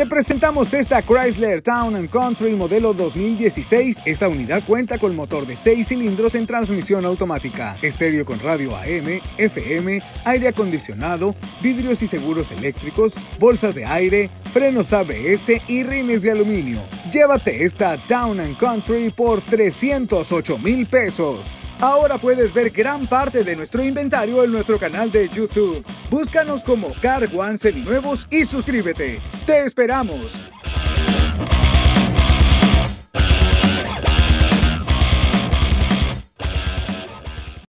Te presentamos esta Chrysler Town Country modelo 2016. Esta unidad cuenta con motor de 6 cilindros en transmisión automática, estéreo con radio AM, FM, aire acondicionado, vidrios y seguros eléctricos, bolsas de aire, frenos ABS y rines de aluminio. Llévate esta Town Country por 308 mil pesos. Ahora puedes ver gran parte de nuestro inventario en nuestro canal de YouTube. Búscanos como Car One Seminuevos y suscríbete. ¡Te esperamos!